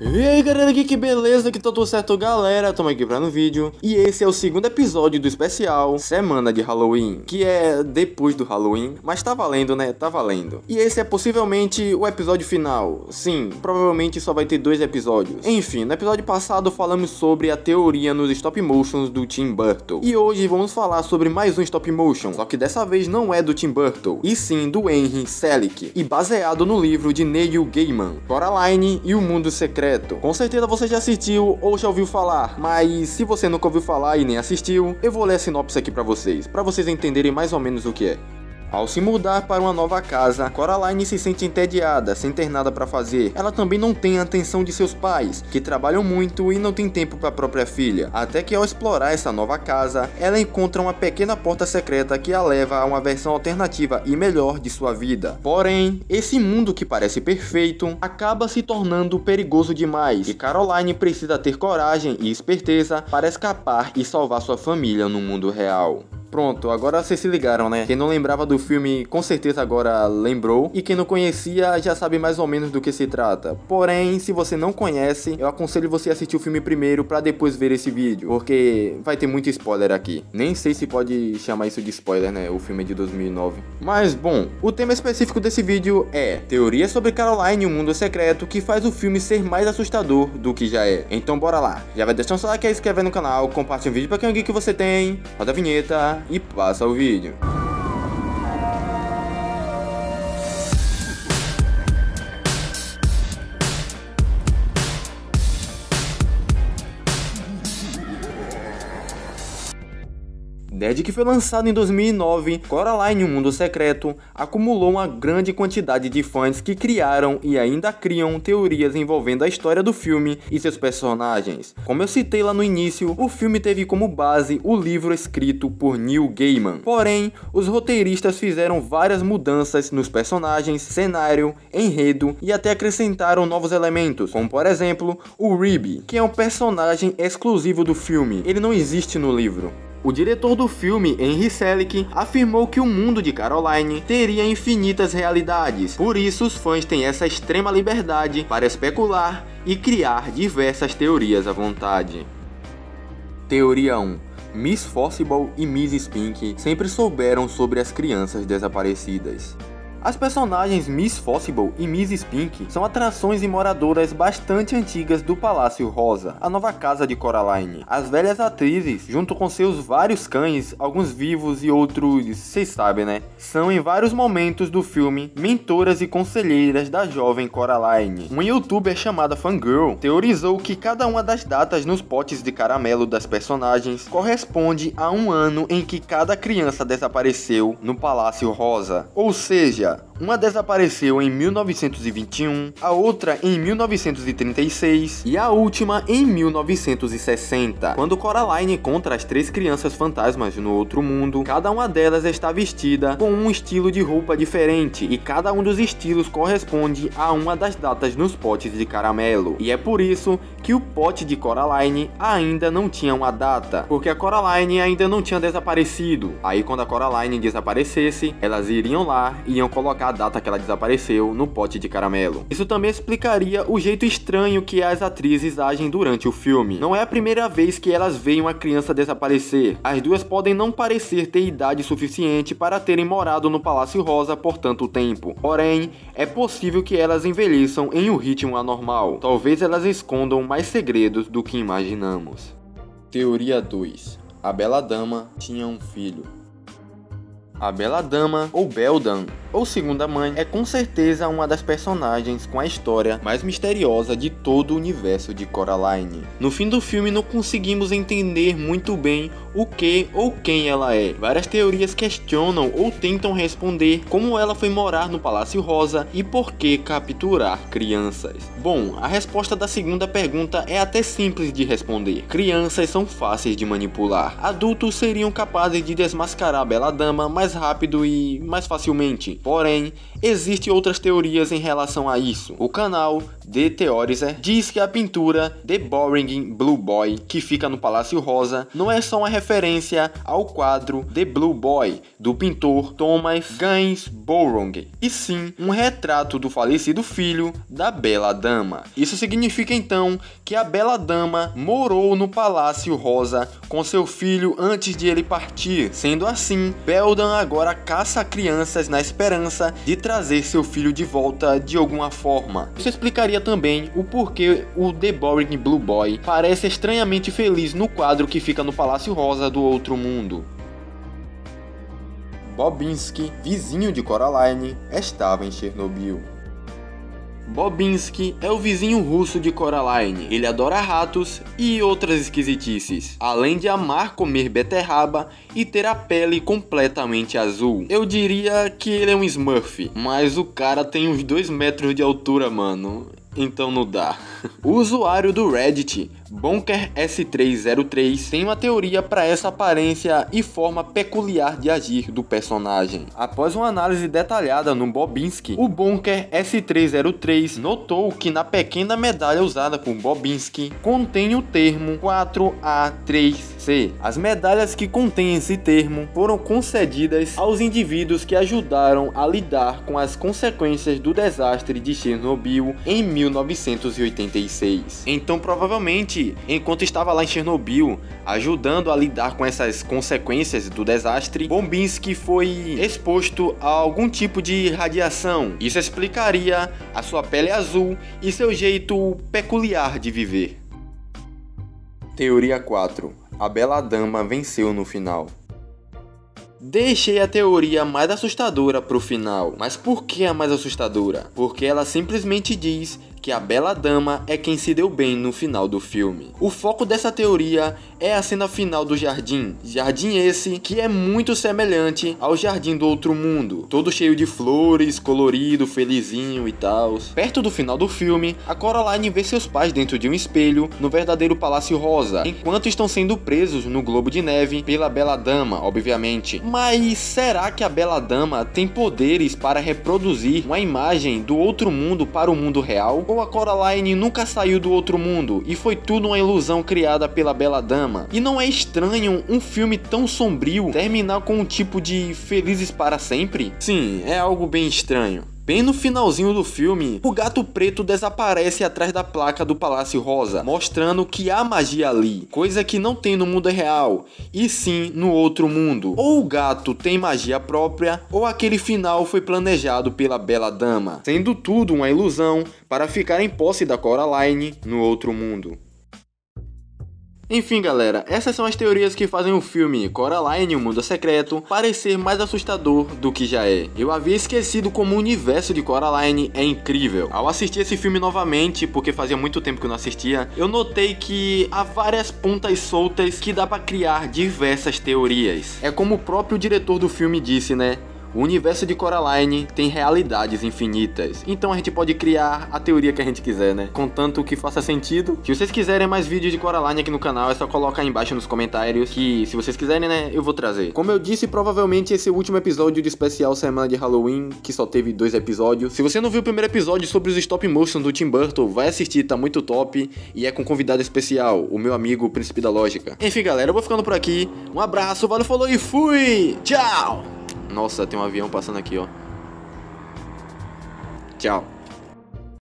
E aí galera, que beleza, que tá tudo certo galera, tamo aqui pra no vídeo. E esse é o segundo episódio do especial Semana de Halloween Que é depois do Halloween, mas tá valendo né, tá valendo. E esse é possivelmente o episódio final. Sim, provavelmente só vai ter dois episódios. Enfim, no episódio passado falamos sobre a teoria nos stop motions do Tim Burton. E hoje vamos falar sobre mais um stop motion Só que dessa vez não é do Tim Burton E sim do Henry Selick E baseado no livro de Neil Gaiman Coraline e o Mundo Secreto secreto. Com certeza você já assistiu ou já ouviu falar, mas se você nunca ouviu falar e nem assistiu, eu vou ler a sinopse aqui para vocês, para vocês entenderem mais ou menos o que é. Ao se mudar para uma nova casa, Coraline se sente entediada, sem ter nada para fazer. Ela também não tem a atenção de seus pais, que trabalham muito e não tem tempo para a própria filha. Até que ao explorar essa nova casa, ela encontra uma pequena porta secreta que a leva a uma versão alternativa e melhor de sua vida. Porém, esse mundo que parece perfeito acaba se tornando perigoso demais e Caroline precisa ter coragem e esperteza para escapar e salvar sua família no mundo real. Pronto, agora vocês se ligaram, né? Quem não lembrava do filme, com certeza agora lembrou. E quem não conhecia já sabe mais ou menos do que se trata. Porém, se você não conhece, eu aconselho você a assistir o filme primeiro para depois ver esse vídeo. Porque vai ter muito spoiler aqui. Nem sei se pode chamar isso de spoiler, né? O filme é de 2009. Mas, bom, o tema específico desse vídeo é Teoria sobre Caroline e o Mundo Secreto que faz o filme ser mais assustador do que já é. Então bora lá. Já vai deixando seu like se inscrever no canal, compartilha o vídeo pra quem é que você tem, roda a vinheta e passa o vídeo. Desde que foi lançado em 2009, Coraline o Mundo Secreto acumulou uma grande quantidade de fãs que criaram e ainda criam teorias envolvendo a história do filme e seus personagens. Como eu citei lá no início, o filme teve como base o livro escrito por Neil Gaiman. Porém, os roteiristas fizeram várias mudanças nos personagens, cenário, enredo e até acrescentaram novos elementos, como por exemplo o Ribby, que é um personagem exclusivo do filme. Ele não existe no livro. O diretor do filme, Henry Selick, afirmou que o mundo de Caroline teria infinitas realidades, por isso os fãs têm essa extrema liberdade para especular e criar diversas teorias à vontade. Teoria 1 Miss Forcible e Miss Spink sempre souberam sobre as crianças desaparecidas. As personagens Miss Possible e Miss Spink são atrações e moradoras bastante antigas do Palácio Rosa, a nova casa de Coraline. As velhas atrizes, junto com seus vários cães, alguns vivos e outros, vocês sabem né, são em vários momentos do filme mentoras e conselheiras da jovem Coraline. Um youtuber chamado Fangirl teorizou que cada uma das datas nos potes de caramelo das personagens corresponde a um ano em que cada criança desapareceu no Palácio Rosa. Ou seja, uma desapareceu em 1921, a outra em 1936 e a última em 1960. Quando Coraline encontra as três crianças fantasmas no outro mundo, cada uma delas está vestida com um estilo de roupa diferente e cada um dos estilos corresponde a uma das datas nos potes de caramelo. E é por isso que o pote de Coraline ainda não tinha uma data, porque a Coraline ainda não tinha desaparecido. Aí quando a Coraline desaparecesse, elas iriam lá e iam colocar a data que ela desapareceu no pote de caramelo. Isso também explicaria o jeito estranho que as atrizes agem durante o filme. Não é a primeira vez que elas veem uma criança desaparecer. As duas podem não parecer ter idade suficiente para terem morado no Palácio Rosa por tanto tempo. Porém, é possível que elas envelheçam em um ritmo anormal. Talvez elas escondam mais segredos do que imaginamos. Teoria 2 A Bela Dama tinha um filho. A Bela Dama, ou Beldan, ou Segunda Mãe, é com certeza uma das personagens com a história mais misteriosa de todo o universo de Coraline. No fim do filme não conseguimos entender muito bem o que ou quem ela é. Várias teorias questionam ou tentam responder como ela foi morar no Palácio Rosa e por que capturar crianças. Bom, a resposta da segunda pergunta é até simples de responder. Crianças são fáceis de manipular. Adultos seriam capazes de desmascarar a Bela Dama mais rápido e mais facilmente Porém, existem outras teorias em relação a isso. O canal The Theorizer diz que a pintura The Boring Blue Boy, que fica no Palácio Rosa, não é só uma referência ao quadro The Blue Boy do pintor Thomas Gaines Borong, e sim um retrato do falecido filho da Bela Dama. Isso significa então que a Bela Dama morou no Palácio Rosa com seu filho antes de ele partir. Sendo assim, Beldan agora caça crianças na esperança de trazer seu filho de volta de alguma forma. Isso explicaria também o porquê o The Boring Blue Boy parece estranhamente feliz no quadro que fica no Palácio Rosa do Outro Mundo. Bobinski, vizinho de Coraline, estava em Chernobyl. Bobinski é o vizinho russo de Coraline. Ele adora ratos e outras esquisitices, além de amar comer beterraba e ter a pele completamente azul. Eu diria que ele é um Smurf, mas o cara tem uns 2 metros de altura, mano. Então não dá. O usuário do Reddit Bonker S303 tem uma teoria para essa aparência e forma peculiar de agir do personagem. Após uma análise detalhada no Bobinski, o Bonker S303 notou que na pequena medalha usada por Bobinski contém o termo 4A3C. As medalhas que contêm esse termo foram concedidas aos indivíduos que ajudaram a lidar com as consequências do desastre de Chernobyl em 1986. Então, provavelmente enquanto estava lá em Chernobyl, ajudando a lidar com essas consequências do desastre, Bombinski foi exposto a algum tipo de radiação. Isso explicaria a sua pele azul e seu jeito peculiar de viver. Teoria 4. A Bela Dama venceu no final. Deixei a teoria mais assustadora pro final. Mas por que a mais assustadora? Porque ela simplesmente diz que a bela dama é quem se deu bem no final do filme. O foco dessa teoria é a cena final do jardim. Jardim esse que é muito semelhante ao jardim do outro mundo, todo cheio de flores, colorido, felizinho e tal. Perto do final do filme, a Coraline vê seus pais dentro de um espelho no verdadeiro Palácio Rosa, enquanto estão sendo presos no globo de neve pela Bela Dama, obviamente. Mas será que a Bela Dama tem poderes para reproduzir uma imagem do outro mundo para o mundo real? Ou a Coraline nunca saiu do outro mundo e foi tudo uma ilusão criada pela Bela Dama. E não é estranho um filme tão sombrio terminar com um tipo de felizes para sempre? Sim, é algo bem estranho. Bem no finalzinho do filme, o gato preto desaparece atrás da placa do Palácio Rosa, mostrando que há magia ali, coisa que não tem no mundo real, e sim no outro mundo. Ou o gato tem magia própria, ou aquele final foi planejado pela Bela Dama, sendo tudo uma ilusão para ficar em posse da Coraline no outro mundo. Enfim, galera, essas são as teorias que fazem o filme Coraline, o Mundo Secreto, parecer mais assustador do que já é. Eu havia esquecido como o universo de Coraline é incrível. Ao assistir esse filme novamente, porque fazia muito tempo que eu não assistia, eu notei que há várias pontas soltas que dá para criar diversas teorias. É como o próprio diretor do filme disse, né? O universo de Coraline tem realidades infinitas, então a gente pode criar a teoria que a gente quiser, né? Contanto que faça sentido. Se vocês quiserem mais vídeos de Coraline aqui no canal, é só colocar aí embaixo nos comentários que, se vocês quiserem, né, eu vou trazer. Como eu disse, provavelmente esse é o último episódio de especial semana de Halloween, que só teve dois episódios. Se você não viu o primeiro episódio sobre os stop motion do Tim Burton, vai assistir, tá muito top e é com convidado especial, o meu amigo Príncipe da Lógica. Enfim, galera, eu vou ficando por aqui. Um abraço, valeu, falou e fui! Tchau! Nossa, tem um avião passando aqui, ó. Tchau.